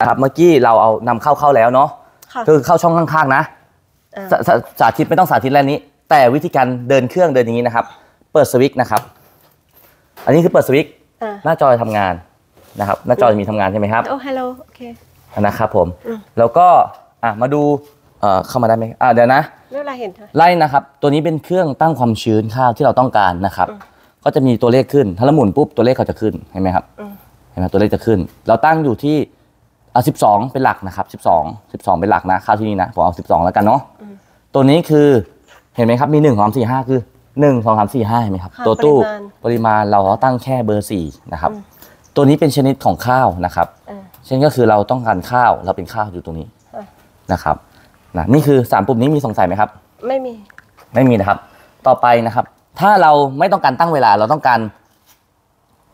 นะครับเมื่อกี้เราเอานำเข้าเข้าแล้วเนาะค่ะคือเข้าช่องข้างๆนะอ่าสาสาสาธิตไม่ต้องสาธิตแล้วนี้ แต่วิธีการเดินเครื่องเดินอย่างนี้นะครับ เปิดสวิตช์นะครับ อันนี้คือเปิดสวิตช์อ่าหน้าจอจะทำงานนะครับ หน้าจอจะมีทำงานใช่ไหมครับ โอ้ฮัลโหลโอเค นะครับผม อืม แล้วก็อะมาดูเอ่อเข้ามาได้ไหมอะเดี๋ยวนะ ไม่เป็นไรเห็นค่ะ ไล่นะครับ ตัวนี้เป็นเครื่องตั้งความชื้นข้าวที่เราต้องการนะครับ อืมก็จะมีตัวเลขขึ้น ถ้าเราหมุนปุ๊บตัวเลขเขาจะขึ้นเห็นไหมครับอืม เห็นไหมตัวเลขจะขึ้น เราตั้งอยู่ที่ อะ12เป็นหลักนะครับ12 12เป็นหลักนะข้าวที่นี่นะผมเอา12แล้วกันเนาะตัวนี้คือเห็นไหมครับมี1 2 3 4 5คือ1 2 3 4 5เห็นไหมครับ ค่ะตัวตู้ปริมาณ ปริมาณเราตั้งแค่เบอร์4นะครับอืมตัวนี้เป็นชนิดของข้าวนะครับ อ่า เช่นก็คือเราต้องการข้าวเราเป็นข้าวอยู่ตรงนี้อะ นะครับนะนี่คือสามปุ่มนี้มีสงสัยไหมครับ ไม่มี ไม่มีนะครับ ต่อไปนะครับ ถ้าเราไม่ต้องการตั้งเวลา เราต้องการ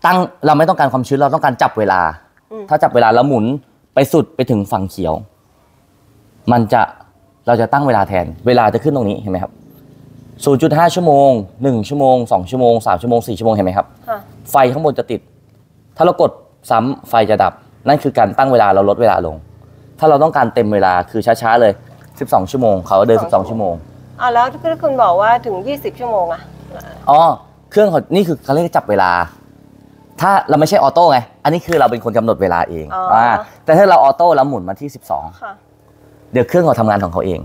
ตั้ง เราไม่ต้องการความชื้น เราต้องการจับเวลา อืม ถ้าจับเวลาแล้วหมุน ไปสุดไปถึงฝั่งเขียว มันจะเราจะตั้งเวลาแทน เวลาจะขึ้นตรงนี้เห็นไหมครับ 0.5 ชั่วโมง 1 ชั่วโมง 2 ชั่วโมง 3 ชั่วโมง 4 ชั่วโมงเห็นไหมครับค่ะไฟข้างบนจะติด ถ้าเรากดซ้ำไฟจะดับ นั่นคือการตั้งเวลาเราลดเวลาลง ถ้าเราต้องการเต็มเวลาคือช้าๆเลย 12 ชั่วโมง เขาเดิน 12 ชั่วโมงอ่าแล้วที่คุณบอกว่าถึง 20 ชั่วโมงอะอ๋อ เครื่องเขานี่คือเขาเรียกจับเวลา ถ้าเราไม่ใช่ auto ไง อันนี้คือเราเป็นคนกำหนดเวลาเองอ๋ออ่าแต่ถ้าเรา auto แล้วหมุนมาที่ ค่ะ 12 เดี๋ยวเครื่องเขาทำงานของเขาเอง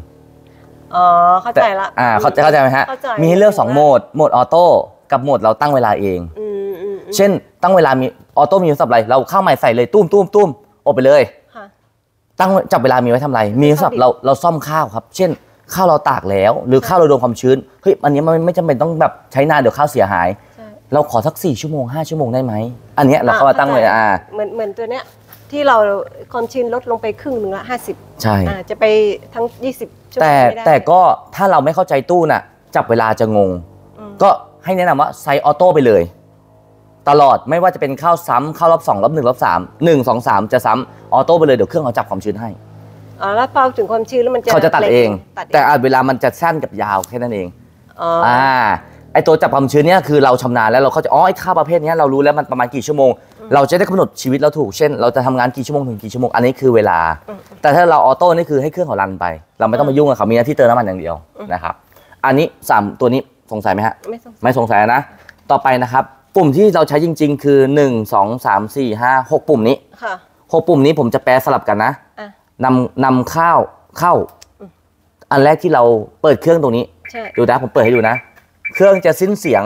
อ๋อ เข้าใจละ อ่าเข้าใจเข้าใจไหมฮะ เข้าใจ มีให้เลือก2โหมด โหมด auto กับโหมดเราตั้งเวลาเอง อืมอืมอืมเช่น ตั้งเวลามี auto มีไว้สำหรับอะไร เราเข้าใหม่ใส่เลยตุ้มตุ้มตุ้มอบไปเลย ค่ะ ตั้งจับเวลามีไว้ทำอะไรมีสำหรับเราเราซ่อมข้าวครับ เช่น ข้าวเราตากแล้ว หรือข้าวเราโดนความชื้นเฮ้ยอันนี้มันไม่จำเป็นต้องแบบใช้นานเดี๋ยวข้าวเสียหายใช่ เราขอสักสี่ชั่วโมงห้าชั่วโมงได้ไหมอันเนี้ยเราเข้ามาตั้งเลยอ่าเหมือนเหมือนตัวเนี้ยที่เราความชื้นลดลงไปครึ่งหนึ่งละห้าสิบใช่อ่าจะไปทั้ง20ชั่วโมงแต่ไม่ได้แต่ก็ถ้าเราไม่เข้าใจตู้น่ะ จับเวลาจะงงอืมก็ให้แนะนำว่าไซออโต้ไปเลย ตลอดไม่ว่าจะเป็นข้าวซ้ำข้าวรอบสองรอบหนึ่งรอบสามหนึ่งสองสามจะซ้ำออโต้ไปเลยเดี๋ยวเครื่องเขาจับความชื้นให้อ่าแล้วพอถึงความชื้นแล้วมันจะเขาจะตัดเอง ตัดเองแต่อาจเวลามันจะสั้นกับยาวแค่นั้นเอง อ๋อออ่า ไอตัวจับความชื้นเนี่ยคือเราชำนาญแล้วเราเข้าใจอ๋อไอข้าวประเภทเนี้ยเรารู้แล้วมันประมาณกี่ชั่วโมง เราจะได้กำหนดชีวิตเราถูกเช่น เราจะทำงานกี่ชั่วโมงถึงกี่ชั่วโมงอันนี้คือเวลาอืมแต่ถ้าเราออโต้นี่คือให้เครื่องเขารันไป เราไม่ต้องมายุ่งกับเขามีหน้าที่เติมน้ำมันอย่างเดียวอืมนะครับอันนี้สามตัวนี้สงสัยไหมฮะ ไม่สงสัยไม่สงสัยนะ ต่อไปนะครับ ปุ่มที่เราใช้จริง ๆ คือ 1 2 3 4 5 6 ปุ่มนี้ ค่ะ 6 ปุ่มนี้ผมจะแปลสลับกันนะอะ นำนำข้าวเข้าอืมอันแรกที่เราเปิดเครื่องตรงนี้ ใช่ ดูนะผมเปิดให้ดูนะ เครื่องจะสิ้นเสียง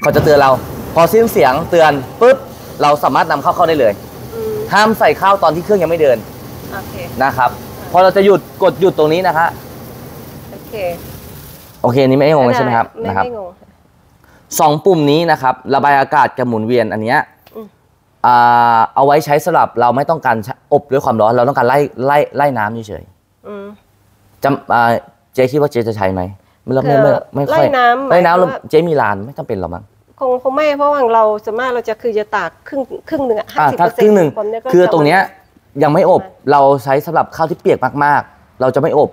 เขาจะเตือนเรา พอสิ้นเสียงเตือนปุ๊บเราสามารถนำเข้าเข้าได้เลยอืมห้ามใส่ข้าวตอนที่เครื่องยังไม่เดินโอเคนะครับพอเราจะหยุดกดหยุดตรงนี้นะคะโอเคโอเคอันนี้ไม่ได้งงใช่ไหมครับไม่นะครับไม่งงสองปุ่มนี้นะครับ ระบายอากาศกับหมุนเวียนอันเนี้ยอืมอ่าเอาไว้ใช้สำหรับเราไม่ต้องการอบด้วยความร้อน เราต้องการไล่ไล่ไล่น้ำเฉยอืมๆจำอ่าเจ๊คิดว่าเจ๊จะใช้ไหม ไม่ไม่ไม่ไม่ค่อยไล่น้ำไล่น้ำหเรามายถึงว่าเจ๊มีลานไม่จำเป็นหรอกมั้งคงคงไม่เพราะว่าเราส่วนมากเราจะคือจะตากครึ่งครึ่งหนึ่งอะห้าอ่าสิบถ้าเปอร์เซ็นครึ่งต์หนึ่งผมเนี่ยก็คือจะตรงเนี้ยยังไม่อบเราใช้สำหรับข้าวที่เปียกมากๆ เราจะไม่อบ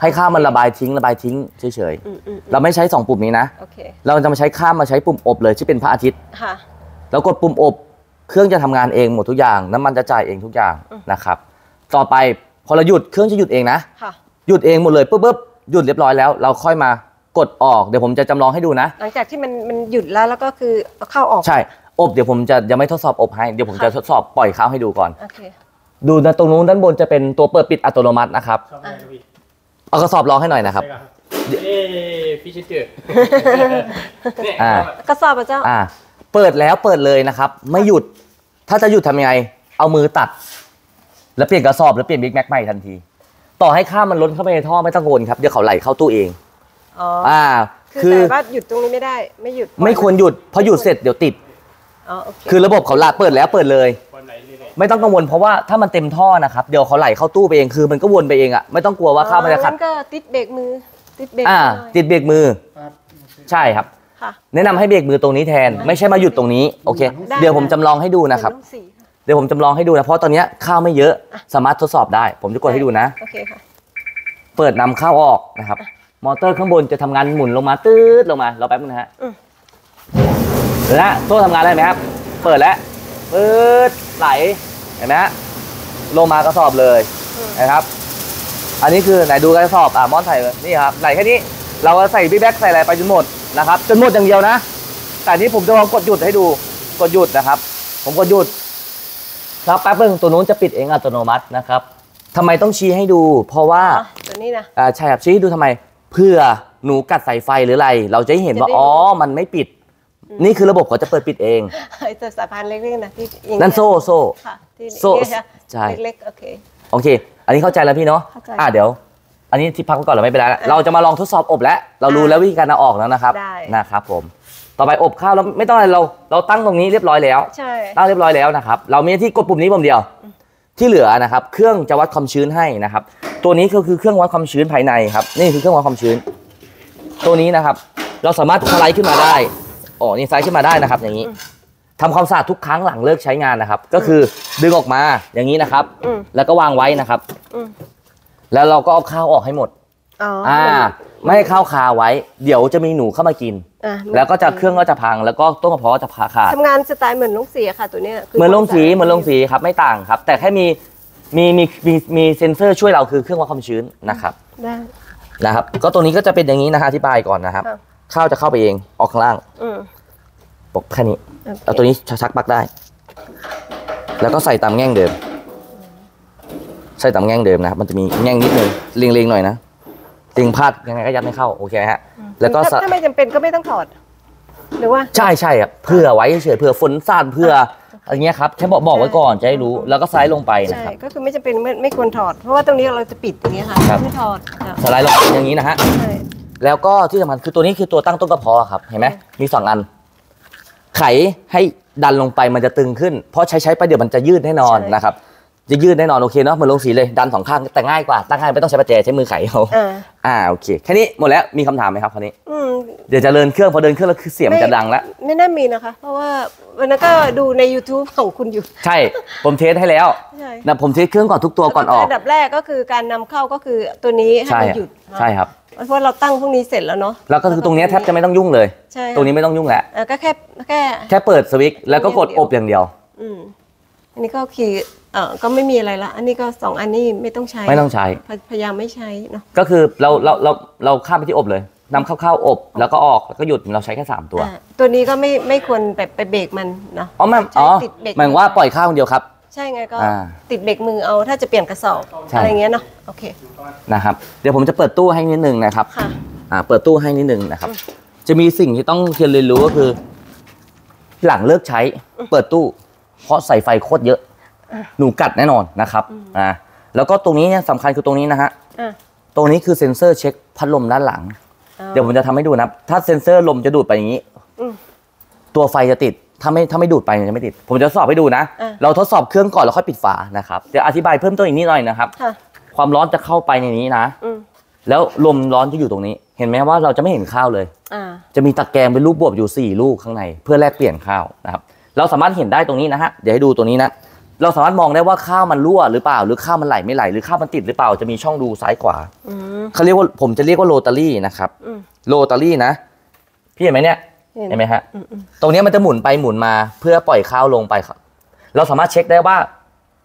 ให้ข้าวมันระบายทิ้งระบายทิ้งเฉยอืมอืมๆเราไม่ใช้สองปุ่มนี้นะโอเคเราจะมาใช้ข้ามมาใช้ปุ่มอบเลยที่เป็นพระอาทิตย์ค่ะแล้วกดปุ่มอบเครื่องจะทำงานเองหมดทุกอย่างน้ำมันจะจ่ายเองทุกอย่างอืมนะครับ ต่อไปพอเราหยุดเครื่องจะหยุดเองนะค่ะหยุดเองหมดเลยปุ๊บปุ๊บ หยุดเรียบร้อยแล้ว เราค่อยมากดออกเดี๋ยวผมจะจำลองให้ดูนะ หลังจากที่มันมันหยุดแล้วแล้วก็คือเอาเข้าออก ใช่ อบเดี๋ยวผมจะยังไม่ทดสอบอบให้เดี๋ยวผมจะค่ะทดสอบปล่อยข้าวให้ดูก่อน โอเคดูนะตรงนู้นด้านบนจะเป็นตัวเปิดปิดอัตโนมัตินะครับชอบไหมครับพี่เอากระสอบรองให้หน่อยนะครับ ใช่ครับเอ้พี่ชิดเจอเนี่ยอ่า กระสอบพระเจ้า อ่าเปิดแล้วเปิดเลยนะครับ ไม่หยุดถ้าจะหยุดทำยังไง เอามือตัด แล้วเปลี่ยนกระสอบแล้วเปลี่ยนบิ๊กแม็กใหม่ทันที ต่อให้ข้ามมันล้นเข้าไปในท่อไม่ต้องกังวลครับเดี๋ยวเขาไหลเข้าตู้เองอ๋ออ่า คือคือแต่ว่าหยุดตรงนี้ไม่ได้ ไม่หยุดไม่ควรหยุดพอหยุดเสร็จเดี๋ยวติด อ๋อโอเคคือระบบเขาละเปิดแล้วเปิดเลยคนไหนเรื่อยไม่ต้องกังวลเพราะว่าถ้ามันเต็มท่อนะครับเดี๋ยวเขาไหลเข้าตู้ไปเองคือมันก็วนไปเองอะไม่ต้องกลัวว่าข้าวมันจะขัดงั้นก็ติดเบรกมือ ติดเบรกอ่า หน่อยติดเบรกมือๆครับใช่ครับ ค่ะ แนะนำให้เบรกมือตรงนี้แทน ไม่ใช่มาหยุดตรงนี้โอเค ได้ เดี๋ยวผมจำลองให้ดูนะครับเหมือำสีค่ะ เดี๋ยวผมจำลองให้ดูนะ เพราะตอนเนี้ยข้าวไม่เยอะอะสามารถทดสอบได้ ผมจะกดให้ดูนะ โอเคค่ะ เปิดนำข้าวออกนะครับ มอเตอร์ข้างบนจะทำงานหมุนลงมาตืดลงมา เราแป๊บนึงนะฮะอืมเดี๋ยวนะโซ่ทำงานได้ไหมครับ เปิดแล้วปืดไหล เห็นไหมฮะ ลงมากระสอบเลย อืมนะครับ อันนี้คือไหนดูกระสอบ อะมอนใส่เลยนี่ครับใส่แค่นี้ เราก็ใส่พี่แบ็คใส่อะไรไปจนหมดนะครับ จนหมดอย่างเดียวนะ แต่อันนี้ผมจะลองกดหยุดให้ดู กดหยุดนะครับ ผมกดหยุด ครับแป๊บนึงตัวนู้นจะปิดเองอัตโนมัตินะครับทำไมต้องชี้ให้ดู เพราะว่าอ๋อตัวนี้นะอ่าใช่ครับชี้ให้ดูทำไม เพื่อหนูกัดสายไฟหรืออะไร เราจะได้เห็นว่าจะได้อ๋อ มันไม่ปิด นี่คือระบบเขาจะเปิดปิดเอง ไอ้ตัวสายพานเล็กๆนะที่อย่างเงี้ยนั่นโซ่โซ่ค่ะที่โซ่เนี่ยใช่เล็กๆโอเคโอเค อันนี้เข้าใจแล้วพี่เนาะเข้าใจอ่าเดี๋ยว อันนี้ที่พักไว้ก่อนเราไม่เป็นไรละเออเราจะมาลองทดสอบอบแล้วเรารู้อ่าแล้ววิธีการเอาออกแล้วนะครับได้นะครับผม ต่อไปอบข้าวแล้วไม่ต้องอะไรเราเราตั้งตรงนี้เรียบร้อยแล้ว ใช่ ตั้งเรียบร้อยแล้วนะครับ เรามีหน้าที่กดปุ่มนี้ปุ่มเดียว ที่เหลือนะครับ เครื่องจะวัดความชื้นให้นะครับ ตัวนี้ก็คือเครื่องวัดความชื้นภายในครับ นี่คือเครื่องวัดความชื้น ตัวนี้นะครับ เราสามารถสไลด์ขึ้นมาได้อ๋อนี่สไลด์ขึ้นมาได้นะครับ อย่างนี้ทำความสะอาดทุกครั้งหลังเลิกใช้งานนะครับ ก็คือดึงออกมาอย่างนี้นะครับอืมแล้วก็วางไว้นะครับอืมแล้วเราก็เอาข้าวออกให้หมด อ๋อ อ่า ไม่ให้ข้าวคาไว้ เดี๋ยวจะมีหนูเข้ามากินอะ แล้วก็จะเครื่องก็จะพังแล้วก็ต้นกระเพาะก็จะพาขาดทำงานสไตล์เหมือนลุงสีอะค่ะตัวเนี้ยคืเหมือนลงสีควาเหมือนลงสีครับไม่ต่างครับ แต่แค่มีมีมีมีมีเซ็นเซอร์ช่วยเราคือเครื่องวัดความชื้นนะครับได้นะครับ ก็ตัวนี้ก็จะเป็นอย่างนี้นะฮะอธิบายก่อนนะครับครับข้าวจะเข้าไปเองออกข้างล่างอืมบอกแค่นี้โอเคเอาตัวนี้ชักปลั๊กได้ แล้วก็ใส่ตามแง่งเดิม ใส่ตามแง่งเดิมนะครับมันจะมีแง่งนิดนึงเลียงๆหน่อยนะเลียงพลาดยังไงก็ยัดไม่เข้าโอเคไหมฮะ แล้วก็ถ้าสะถ้าไม่จำเป็นก็ไม่ต้องถอด หรือว่า ใช่ใช่ครับเพื่อไว้เฉยๆเพื่อฝนซ่านเพื่ออะไรเงี้ยครับแค่บอกบอกไว้ก่อนจะได้รู้แล้วก็สไลด์ลงไปนะใช่ ครับ ก็คือไม่จำเป็นไม่ไม่ควรถอด เพราะว่าตรงนี้เราจะปิดอย่างเงี้ยค่ะครับ ไม่ถอดค่ะสไลด์ลงไปอย่างนี้นะฮะใช่ แล้วก็ที่สำคัญคือตัวนี้คือตัวตั้งต้นกระเพาะครับเห็นไหมมีสองอัน ไขให้ดันลงไปมันจะตึงขึ้น เพราะใช้ใช้ไปเดี๋ยวมันจะยืดแน่นอนนะครับ จะยืดแน่นอนโอเคเนาะเหมือนโรงสีเลยดันสองข้างแต่ง่ายกว่าตั้งง่ายไม่ต้องใช้ประแจใช้มือไขเอาอ่าอ่าโอเคแค่นี้หมดแล้วมีคำถามไหมครับคราวนี้อืมเดี๋ยวจะเดินเครื่องพอเดินเครื่องแล้วคือเสียงมันจะดังแล้วไม่น่ามีนะคะ เพราะว่าวันนั้นก็ดูใน YouTube ของคุณอยู่ ใช่ ผม test ให้แล้วใช่นะผม test เครื่องก่อนทุกตัวก่อนออกอันดับแรกก็คือการนำเข้าก็คือตัวนี้ให้ใช่มันหยุดใช่ครับเพราะเราตั้งพวกนี้เสร็จแล้วเนาะแล้วก็คือตรงเนี้ยแทบจะไม่ต้องยุ่งเลยใช่ค่ะตรงนี้ไม่ต้องยุ่งแล้วเออก็แค่แค่แค่เปิดสวิตช์แล้วก็กดอบอย่างเดียว อืมอันนี้ก็คือเออก็ไม่มีอะไรละอันนี้ก็สองอันนี้ไม่ต้องใช้ไม่ต้องใช้ พยพยายามไม่ใช้เนาะก็คือเราเราเราเราข้ามไปที่อบเลยนำข้าวๆอบ แล้วก็ออกแล้วก็หยุดเราใช้แค่สามตัว อ่าตัวนี้ก็ไม่ไม่ควรแบบไปเบรกมันเนาะอ๋อแม่ใช้อ๋อติดเบรกหมายถึงว่าปล่อยข้าวคนเดียวครับ ใช่ไงก็อ่าติดเบรกมือเอาถ้าจะเปลี่ยนกระสอบใช่ อะไรเงี้ยเนาะโอเคนะครับ เดี๋ยวผมจะเปิดตู้ให้นิดนึงนะครับ ค่ะ อ่าเปิดตู้ให้นิดนึงนะครับ จะมีสิ่งที่ต้องเรียนรู้ก็คือ หลังเลิกใช้ เปิดตู้ เพราะใส่ไฟโคตรเยอะ หนูกัดแน่นอนนะครับอ่าแล้วก็ตรงนี้เนี่ยสำคัญคือตรงนี้นะฮะอะตรงนี้คือเซ็นเซอร์เช็คพัดลมด้านหลังอาเดี๋ยวผมจะทำให้ดูนะครับถ้าเซ็นเซอร์ลมจะดูดไปอย่างนี้อืมตัวไฟจะติดถ้าไม่ถ้าไม่ดูดไปเนี่ยจะไม่ติด ผมจะสอบให้ดูนะอะเราทดสอบเครื่องก่อนแล้วค่อยปิดฝานะครับเดี๋ยวอธิบายเพิ่มเติมอีกนิดหน่อยนะครับค่ะความร้อนจะเข้าไปในนี้นะอืมแล้วลมร้อนจะอยู่ตรงนี้ เห็นไหมว่าเราจะไม่เห็นข้าวเลยอ่าจะมีตะแกรงเป็นรูปบวบอยู่ 4 ลูกข้างใน เพื่อแลกเปลี่ยนข้าวนะครับ เราสามารถเห็นได้ตรงนี้นะฮะ เดี๋ยวให้ดูตัวนี้นะ เราสามารถมองได้ว่าข้าวมันรั่วหรือเปล่า หรือข้าวมันไหลไม่ไหล หรือข้าวมันติดหรือเปล่า จะมีช่องดูซ้ายขวาอืมเขาเรียกว่าผมจะเรียกว่าโรตารี่นะครับอืมโรตารี่นะ พี่เห็นไหมเนี่ย เห็นเห็นไหมฮะอืมอืมตรงเนี้ยมันจะหมุนไปหมุนมาเพื่อปล่อยข้าวลงไปครับ เราสามารถเช็คได้ว่า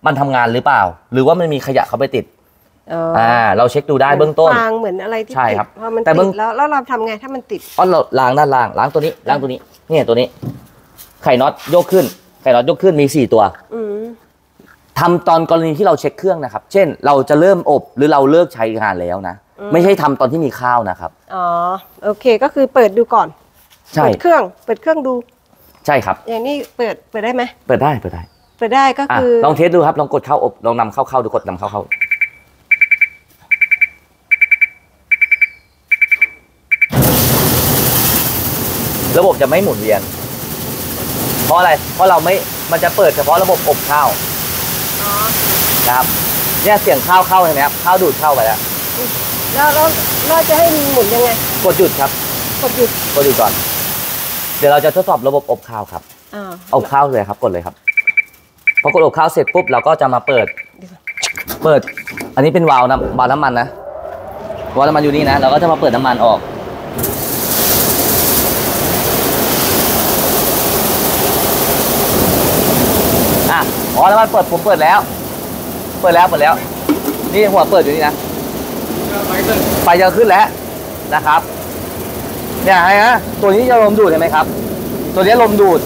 มันทำงานหรือเปล่า หรือว่ามันมีขยะเข้าไปติดอ๋อออ่าเราเช็คดูได้เบื้องต้นฟางเหมือนอะไรที่ใช่ติดครับพอมันแต่เบื้ติองดแล้วแล้วเราทำไงถ้ามันติดอ๋อเราล้างด้านล่างล้างตัวนี้ล้างตัวนี้เนี่ยตัวนี้ ไข่น็อตยกขึ้น ไข่น็อตยกขึ้นมีสี่ตัวอืมทำตอนกรณีที่เราเช็คเครื่องนะครับ เช่น เราจะเริ่มอบหรือเราเลิกใช้งานแล้วนะ ไม่ใช่ทำตอนที่มีข้าวนะครับ อ๋อ โอเค ก็คือเปิดดูก่อน ใช่ เปิดเครื่อง เปิดเครื่องดู ใช่ครับ อย่างนี้เปิด เปิดได้ไหม เปิดได้ เปิดได้ เปิดได้ก็อะคือ ลองเทสดูครับ ลองกดเข้าอบ ลองนำเข้าเข้าดูกดนำเข้าเข้าระบบจะไม่หมุนเวียนเพ ราะอะไร เพราะเราไม่ มันจะเปิดเฉพาะระบบอบข้าวอ๋อนะครับ เนี่ยเสียงข้าวเข้าเห็นไหมครับ ข้าวดูดเข้าไปแล้ว แล้วแล้วเราจะให้มันหมุนยังไง กดหยุดครับ กดหยุด กดหยุดก่อน เดี๋ยวเราจะทดสอบระบบอบข้าวครับ อ่าอบข้าวเลยครับ กดเลยครับ พอกดอบข้าวเสร็จปุ๊บเราก็จะมาเปิด เปิด อันนี้เป็นวาล์วน้ำวาล์วน้ำมันนะวาล์วน้ำมันอยู่นี่นะ เราก็จะมาเปิดน้ำมันออก อ๋อแล้วมันเปิดผมเปิดแล้ว เปิดแล้วเปิดแล้ว นี่หัวเปิดอยู่นี่นะไฟจะขึ้นแล้วนะครับ เนี่ยไงฮะตัวนี้จะลมดูดเห็นไหมครับ ตัวนี้ลมดูด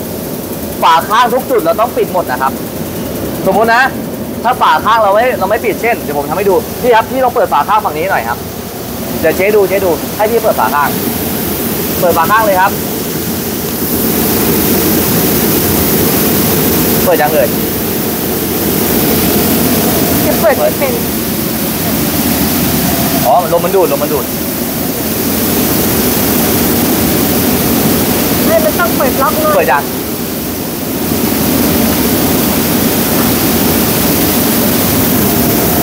ฝาข้างทุกจุดเราต้องปิดหมดนะครับ สมมตินะ ถ้าฝาข้างเราไม่เราไม่ปิดเช่นเดี๋ยวผมทำให้ดูพี่ครับพี่ลองเปิดฝาข้างฝั่งนี้หน่อยครับเดี๋ยวเจ๊ดูเจ๊ดู ให้พี่เปิดฝาข้าง เปิดฝาข้างเลยครับ เปิดยังเอ่ย เปิดไม่เป็น อ๋อลมมันดูดลมมันดูดไม่มันต้องเปิดล็อกหน่อเปิยดยัง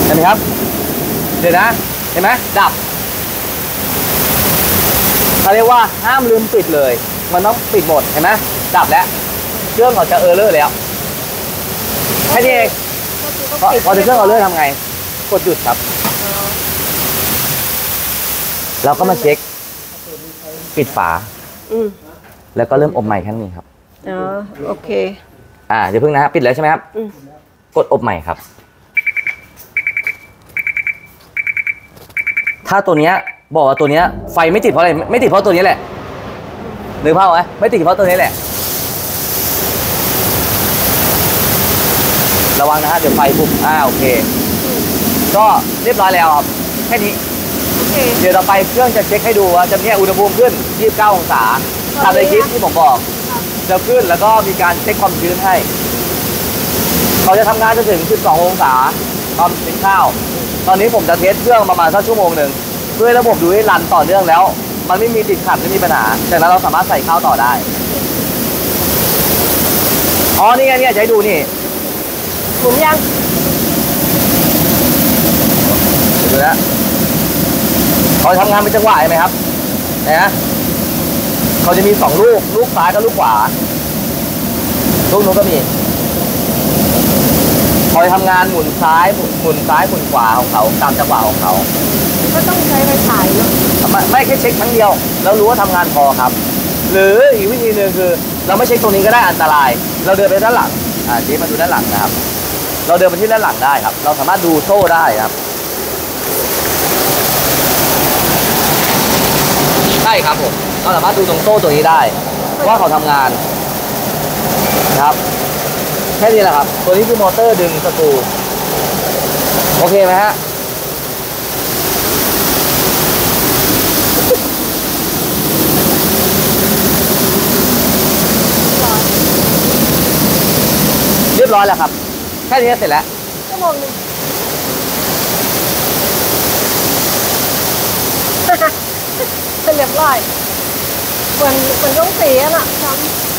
เห็นไหมครับ เดี๋ยวนะ เห็นไหมดับเขาเรียกว่าห้ามลืมปิดเลย มันต้องปิดหมดเห็นไหมดับแล้ว เครื่องเขาจะ error แล้วแค่นี้เอง ก็คือพอต้องปิดพอถึงเครื่อง error ทำไง กดหยุดครับแล้วก็มาเช็ค ปิดฝา อืมแล้วก็เริ่มอบใหม่แค่นี้ครับ อ๋อโอเค อ่าเดี๋ยวเพิ่งนะฮะปิดแล้วใช่ไหมครับ อืมกดอบใหม่ครับ ถ้าตัวเนี้ยบอกว่าตัวเนี้ยไฟไม่ติดเพราะอะไร ไม่ติดเพราะตัวนี้แหละนึกภาพไหมไม่ติดเพราะตัวนี้แหละ ระวังนะฮะเดี๋ยวไฟบุบอ่าโอเค ก็เรียบร้อยแล้วครับแค่นี้โอเคเดี๋ยวต่อไปเครื่องจะเช็คให้ดูว่าจะเนี่ยอุณหภูมิขึ้น 29 องศาตามในคลิปที่ผมบอกจะขึ้นแล้วก็มีการเช็คความชื้นให้เขาจะทำงานจนถึง 12 องศาตอนเป็นข้าว ตอนนี้ผมจะเทสเครื่องประมาณสักชั่วโมงหนึ่งเพื่อให้ระบบดูให้รันต่อเนื่องแล้ว มันไม่มีติดขัดไม่มีปัญหาจากนั้นเราสามารถใส่ข้าวต่อได้ อ๋อ นี่ไงเนี่ยจะให้ดูนี่ หมุนยังดูนะเขาทำงานเป็นจังหวะเห็นไหมครับเห็นไหมเขาจะมีสองลูก ลูกซ้ายกับลูกขวา ลูกนู้นก็มีเขาจะทำงานหมุนซ้ายหมุนหมุนซ้ายหมุนขวาของเขาตามจังหวะของเขาก็ต้องใช้ไฟฉายเนาะไม่ไม่แค่เช็คครั้งเดียว แล้วรู้ว่าทำงานพอครับ หรืออีกวิธีหนึ่งคือ เราไม่เช็คตรงนี้ก็ได้อันตราย เราเดินไปด้านหลังอ่าเจ๊มาดูด้านหลังนะครับ เราเดินไปที่ด้านหลังได้ครับ เราสามารถดูโซ่ได้ครับใช่ครับผมเราสามารถดูตรงโซ่ตัวนี้ได้ ว่าเขาทำงานนะครับแค่นี้แหละครับ ตัวนี้คือมอเตอร์ดึงสกรูโอเคไหมฮะเรียบร้อยแล้วครับ ค่นี้เสร็จแล้วชั่วโมงหนึงเรียบร้อยเหมือนเหมือนต้องสีอะน่ะทำ